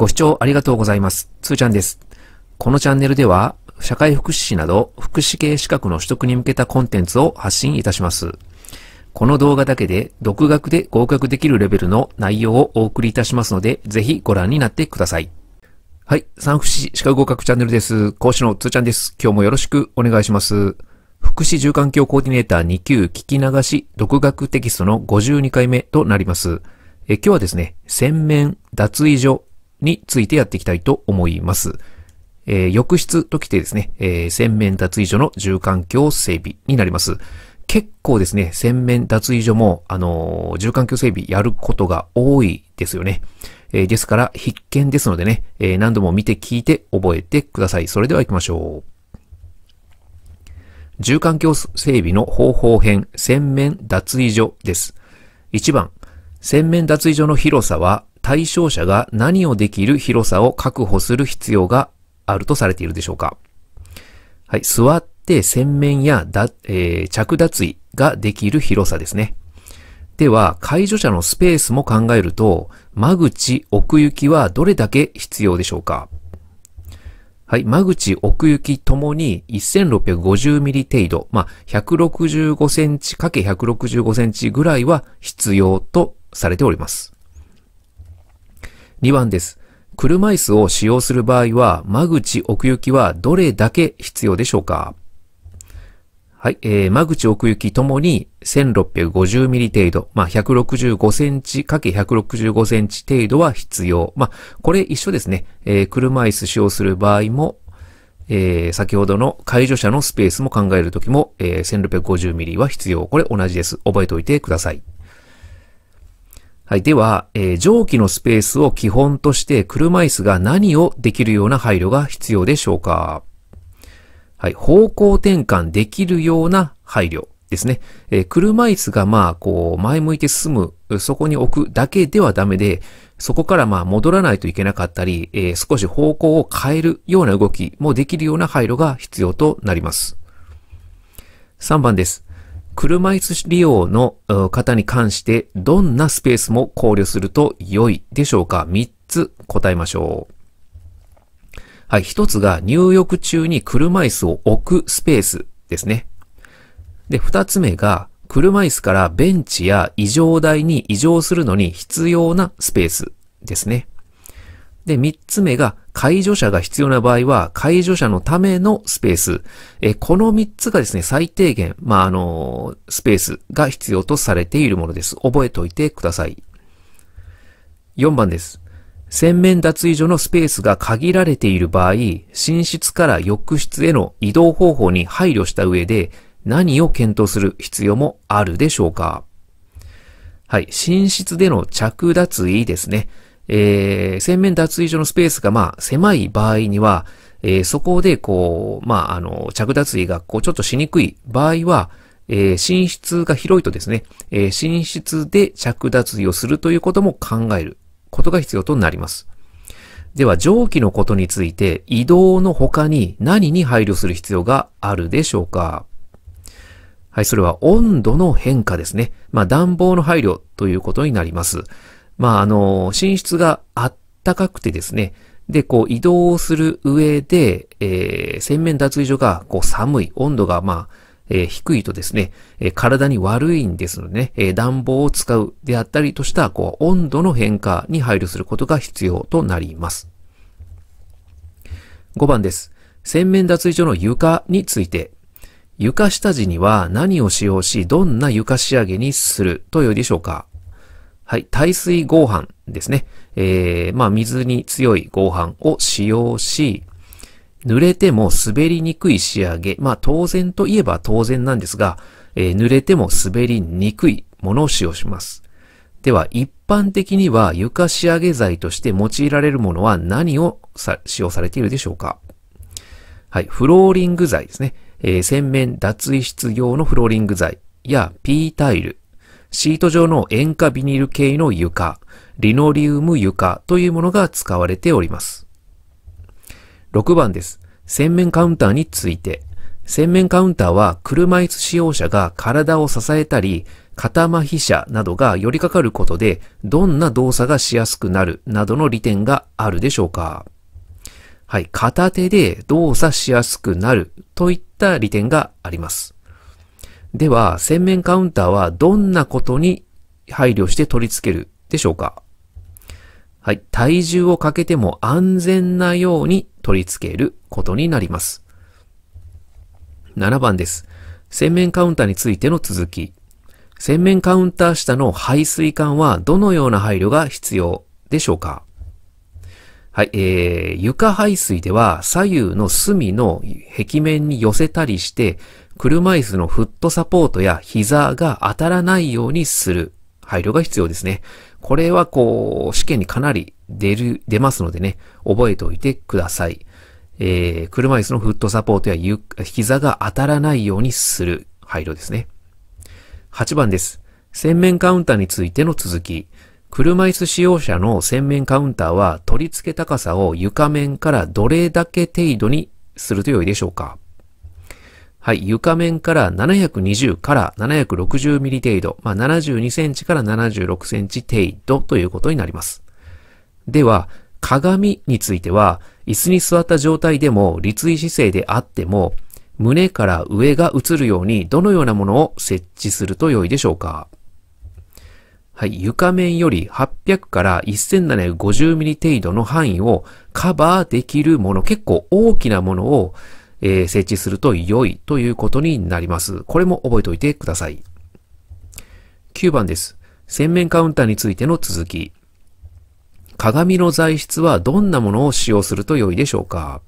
ご視聴ありがとうございます。つーちゃんです。このチャンネルでは、社会福祉士など福祉系資格の取得に向けたコンテンツを発信いたします。この動画だけで独学で合格できるレベルの内容をお送りいたしますので、ぜひご覧になってください。はい。産福祉資格合格チャンネルです。講師のつーちゃんです。今日もよろしくお願いします。福祉住環境コーディネーター2級聞き流し独学テキストの52回目となります。え今日はですね、洗面脱衣所についてやっていきたいと思います。えー浴室ときてですね、えー洗面脱衣所の住環境整備になります。結構ですね、洗面脱衣所も、あのー住環境整備やることが多いですよね。えーですから必見ですのでね、えー何度も見て聞いて覚えてください。それでは行きましょう。住環境整備の方法編、洗面脱衣所です。1番、洗面脱衣所の広さは対象者が何をできる広さを確保する必要があるとされているでしょうかはい、座って洗面やだ、えー着脱衣ができる広さですね。では、介助者のスペースも考えると、間口、奥行きはどれだけ必要でしょうかはい。間口、奥行きともに1650ミリ程度、まあ、165センチ ×165 センチぐらいは必要とされております。2番です。車椅子を使用する場合は、間口、奥行きはどれだけ必要でしょうか？はい。えー、間口、奥行きともに1650ミリ程度、まあ、165センチ ×165 センチ程度は必要。まあ、これ一緒ですね。えー、車椅子使用する場合も、えー、先ほどの介助者のスペースも考えるときも、えー、1650ミリは必要。これ同じです。覚えておいてください。はい。では、えー蒸気のスペースを基本として車椅子が何をできるような配慮が必要でしょうか？はい。方向転換できるような配慮ですね。えー車椅子がまあ、こう、前向いて進む、そこに置くだけではダメで、そこからまあ、戻らないといけなかったり、えー少し方向を変えるような動きもできるような配慮が必要となります。3番です。車椅子利用の方に関してどんなスペースも考慮すると良いでしょうか ?3 つ答えましょう。はい、1つが入浴中に車椅子を置くスペースですね。で、2つ目が車椅子からベンチや異常台に移乗するのに必要なスペースですね。で、三つ目が、介助者が必要な場合は、介助者のためのスペース。え、この三つがですね、最低限、まあ、あの、スペースが必要とされているものです。覚えておいてください。4番です。洗面脱衣所のスペースが限られている場合、寝室から浴室への移動方法に配慮した上で、何を検討する必要もあるでしょうかはい。寝室での着脱衣ですね。えー、洗面脱衣所のスペースがまあ狭い場合には、えーそこでこう、まああの、着脱衣がこうちょっとしにくい場合は、えー寝室が広いとですね、えー寝室で着脱衣をするということも考えることが必要となります。では、蒸気のことについて移動の他に何に配慮する必要があるでしょうか？はい、それは温度の変化ですね。まあ暖房の配慮ということになります。まああの、寝室があったかくてですね、で、こう移動する上で、えー洗面脱衣所がこう寒い、温度がまあ、えー低いとですね、えー体に悪いんですのでね、えー暖房を使うであったりとした、こう、温度の変化に配慮することが必要となります。5番です。洗面脱衣所の床について、床下地には何を使用し、どんな床仕上げにすると良いでしょうか？はい。耐水合板ですね。えー、まあ、水に強い合板を使用し、濡れても滑りにくい仕上げ。まあ、当然といえば当然なんですが、えー濡れても滑りにくいものを使用します。では、一般的には床仕上げ剤として用いられるものは何をさ使用されているでしょうかはい。フローリング剤ですね。えー洗面脱衣室用のフローリング剤や P タイル、シート状の塩化ビニール系の床、リノリウム床というものが使われております。6番です。洗面カウンターについて、洗面カウンターは車椅子使用者が体を支えたり、肩麻痺者などが寄りかかることで、どんな動作がしやすくなるなどの利点があるでしょうかはい。片手で動作しやすくなるといった利点があります。では、洗面カウンターはどんなことに配慮して取り付けるでしょうか？はい。体重をかけても安全なように取り付けることになります。7番です。洗面カウンターについての続き。洗面カウンター下の排水管はどのような配慮が必要でしょうか？はい、えー、床排水では左右の隅の壁面に寄せたりして、車椅子のフットサポートや膝が当たらないようにする配慮が必要ですね。これはこう、試験にかなり出る、出ますのでね、覚えておいてください。えー、車椅子のフットサポートや膝が当たらないようにする配慮ですね。8番です。洗面カウンターについての続き。車椅子使用者の洗面カウンターは取り付け高さを床面からどれだけ程度にすると良いでしょうか？はい、床面から720から760ミリ程度、まあ、72センチから76センチ程度ということになります。では、鏡については、椅子に座った状態でも立位姿勢であっても、胸から上が映るようにどのようなものを設置すると良いでしょうかはい、床面より800から1750ミリ程度の範囲をカバーできるもの、結構大きなものを、えー、設置すると良いということになります。これも覚えておいてください。9番です。洗面カウンターについての続き。鏡の材質はどんなものを使用すると良いでしょうか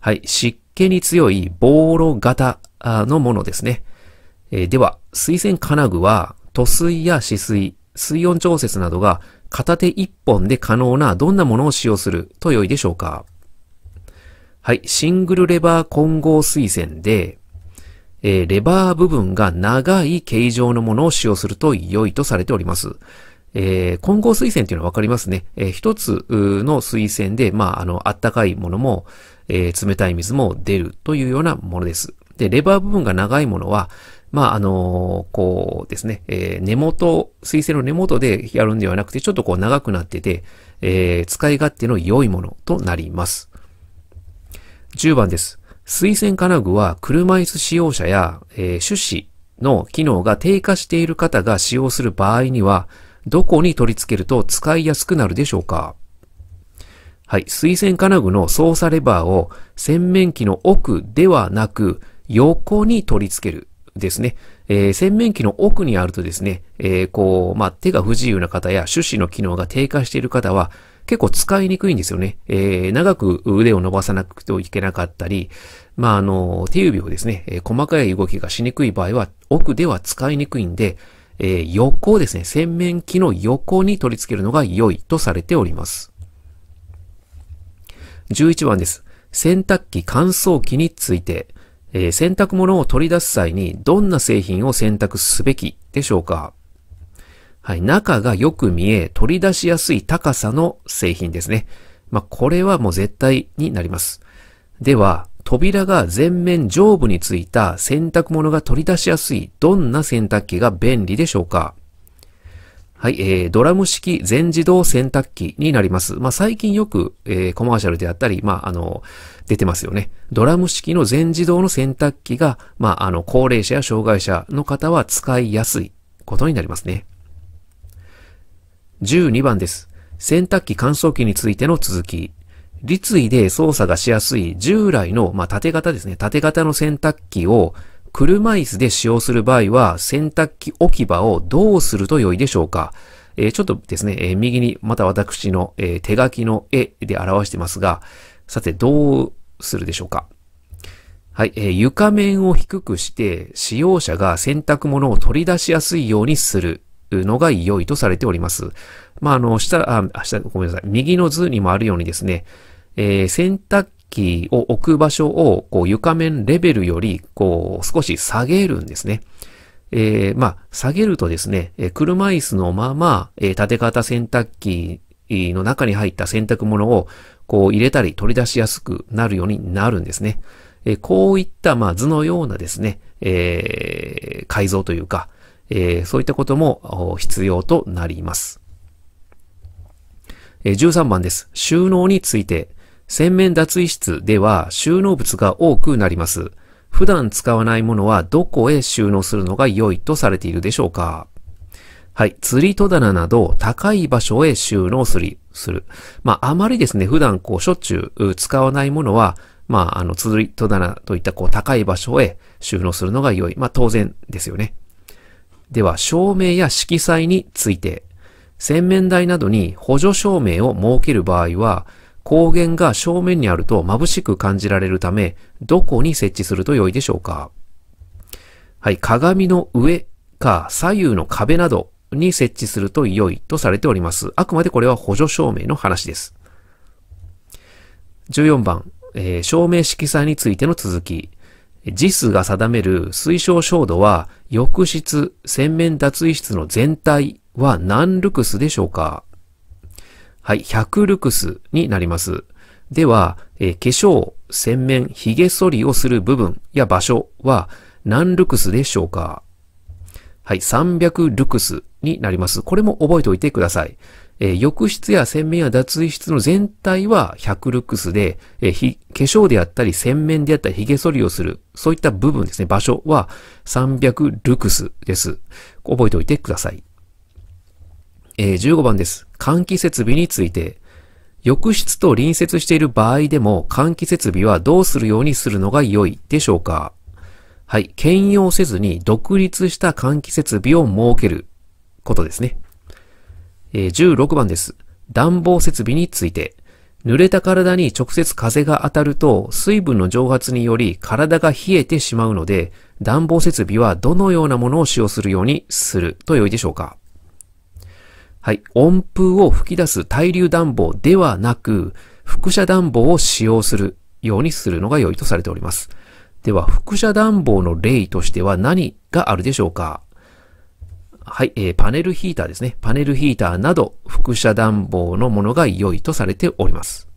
はい。湿気に強いボーロ型のものですね。えー、では、水洗金具は、塗水や止水、水温調節などが片手一本で可能などんなものを使用すると良いでしょうかはい。シングルレバー混合水洗で、えー、レバー部分が長い形状のものを使用すると良いとされております。えー、混合水栓っていうのはわかりますね。えー、一つの水栓で、まあ、あの、あったかいものも、えー、冷たい水も出るというようなものです。で、レバー部分が長いものは、まあ、あのこうですね、えー、根元、水栓の根元でやるんではなくて、ちょっとこう長くなってて、えー、使い勝手の良いものとなります。10番です。水栓金具は車椅子使用者や、えー、手指の機能が低下している方が使用する場合には、どこに取り付けると使いやすくなるでしょうか？はい。水栓金具の操作レバーを洗面器の奥ではなく横に取り付けるですね。えー、洗面器の奥にあるとですね、えー、こう、まあ、手が不自由な方や手指の機能が低下している方は結構使いにくいんですよね。えー、長く腕を伸ばさなくてはいけなかったり、まあ、あの、手指をですね、え細かい動きがしにくい場合は奥では使いにくいんで、えー、横ですね、洗面器の横に取り付けるのが良いとされております。11番です。洗濯機乾燥機について、えー、洗濯物を取り出す際にどんな製品を選択すべきでしょうか？はい、中がよく見え、取り出しやすい高さの製品ですね。まあ、これはもう絶対になります。では、扉が全面上部についた洗濯物が取り出しやすいどんな洗濯機が便利でしょうかはい、えー、ドラム式全自動洗濯機になります。まあ、最近よく、えー、コマーシャルであったり、まあ、あの、出てますよね。ドラム式の全自動の洗濯機が、まあ、あの、高齢者や障害者の方は使いやすいことになりますね。12番です。洗濯機乾燥機についての続き。立位で操作がしやすい従来の、まあ、縦型ですね。縦型の洗濯機を車椅子で使用する場合は洗濯機置き場をどうすると良いでしょうかえー、ちょっとですね、えー、右にまた私の、えー、手書きの絵で表してますが、さてどうするでしょうかはい、えー、床面を低くして使用者が洗濯物を取り出しやすいようにするのが良いとされております。まあ、あの、下、あ、下、ごめんなさい。右の図にもあるようにですね、えー、洗濯機を置く場所を、こう、床面レベルより、こう、少し下げるんですね。えー、まあ、下げるとですね、え車椅子のまま、えー、縦型洗濯機の中に入った洗濯物を、こう、入れたり取り出しやすくなるようになるんですね。えこういった、まあ、図のようなですね、えー、改造というか、えー、そういったことも必要となります。え13番です。収納について、洗面脱衣室では収納物が多くなります。普段使わないものはどこへ収納するのが良いとされているでしょうかはい。釣り戸棚など高い場所へ収納する。する。まあ、あまりですね、普段こう、しょっちゅう使わないものは、まあ、あの、釣り戸棚といったこう、高い場所へ収納するのが良い。まあ、当然ですよね。では、照明や色彩について、洗面台などに補助照明を設ける場合は、光源が正面にあると眩しく感じられるため、どこに設置すると良いでしょうかはい、鏡の上か左右の壁などに設置すると良いとされております。あくまでこれは補助照明の話です。14番、えー、照明色彩についての続き。JIS が定める推奨照度は、浴室、洗面脱衣室の全体は何ルクスでしょうか？はい、100ルクスになります。では、えー、化粧、洗面、髭剃りをする部分や場所は何ルクスでしょうか？はい、300ルクスになります。これも覚えておいてください。えー、浴室や洗面や脱衣室の全体は100ルクスで、えー、化粧であったり洗面であったり髭剃りをする、そういった部分ですね、場所は300ルクスです。覚えておいてください。えー、15番です。換気設備について。浴室と隣接している場合でも換気設備はどうするようにするのが良いでしょうかはい。兼用せずに独立した換気設備を設けることですね。え、16番です。暖房設備について。濡れた体に直接風が当たると水分の蒸発により体が冷えてしまうので暖房設備はどのようなものを使用するようにすると良いでしょうかはい。温風を吹き出す対流暖房ではなく、輻射暖房を使用するようにするのが良いとされております。では、輻射暖房の例としては何があるでしょうかはい、えー、パネルヒーターですね。パネルヒーターなど、副車暖房のものが良いとされております。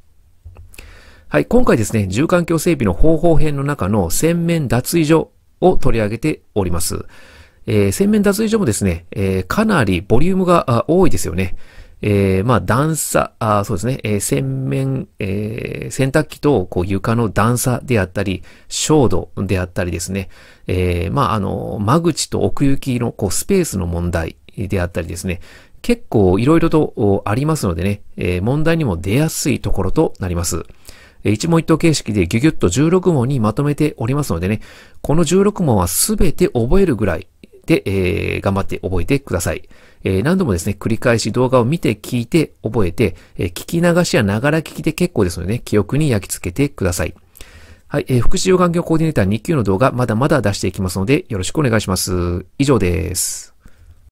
はい、今回ですね、住環境整備の方法編の中の洗面脱衣所を取り上げております。えー、洗面脱衣所もですね、えー、かなりボリュームが多いですよね。えー、まあ、段差、あそうですね、えー、洗面、えー、洗濯機と、こう、床の段差であったり、照度であったりですね、えー、まあ、あの、間口と奥行きの、こう、スペースの問題であったりですね、結構いろいろとありますのでね、えー、問題にも出やすいところとなります。一問一答形式でギュギュッと16問にまとめておりますのでね、この16問はすべて覚えるぐらいで、えー、頑張って覚えてください。えー、何度もですね、繰り返し動画を見て聞いて覚えて、えー、聞き流しやながら聞きで結構ですのでね、記憶に焼き付けてください。はい、えー、福祉用環境コーディネーター2級の動画まだまだ出していきますので、よろしくお願いします。以上です。